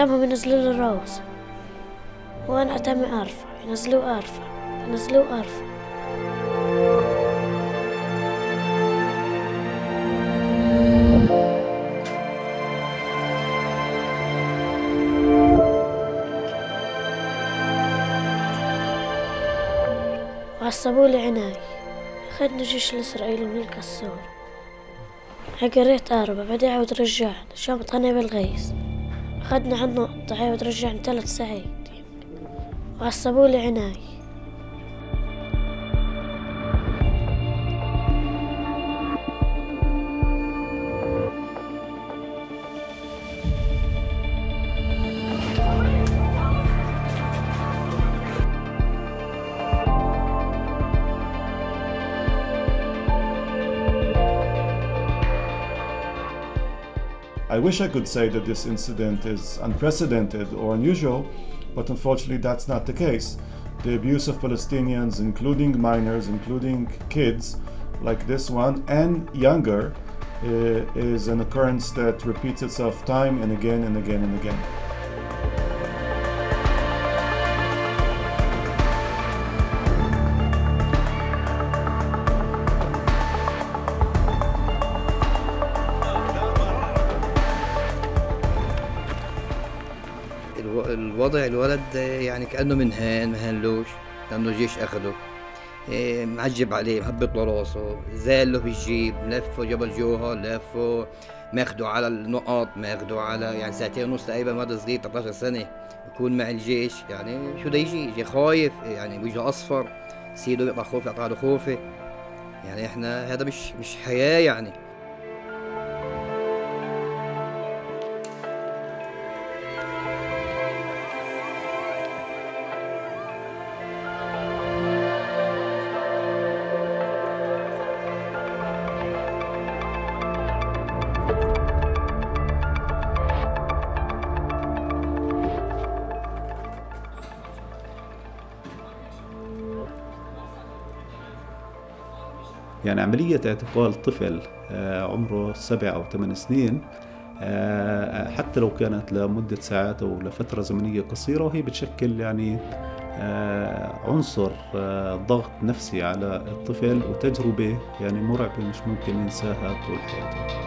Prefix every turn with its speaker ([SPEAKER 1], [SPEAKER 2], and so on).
[SPEAKER 1] قدامهم ينزلوا له الروس وأنا أتمي أرفع. ينزلوا أرفع. ينزلوا أرفع. وعصبوا لي عناي أخذنا جيش الإسرائيلي من الكسور. عقريت أربع بعدين عاود رجعنا. شامطنا بالغيث؟ أخذنا عن نقطة عاود رجعنا ثلاث ساعات. وعصبوا لي عناي
[SPEAKER 2] I wish I could say that this incident is unprecedented or unusual, but unfortunately that's not the case. The abuse of Palestinians, including minors, including kids, like this one, and younger, uh, is an occurrence that repeats itself time and again and again and again.
[SPEAKER 3] الوضع الولد يعني كأنه منهان مهنلوش لأنه الجيش أخده إيه، معجب عليه مهبط راسه زال له بالجيب لفه جبل جوهر لفه ماخده على النقط ماخده على يعني ساعتين ونص تقريبا ولد صغير 13 سنة يكون مع الجيش. يعني شو بده يجي؟ يجي خايف يعني وجهه أصفر سيده يقطع خوف يقطع له خوفه يعني إحنا هذا مش مش حياة يعني.
[SPEAKER 4] يعني عملية اعتقال طفل آه، عمره سبع أو ثمان سنين آه، حتى لو كانت لمدة ساعات أو لفترة زمنية قصيرة وهي بتشكل يعني آه، عنصر ضغط نفسي على الطفل وتجربة يعني مرعبة مش ممكن ينساها طول حياته.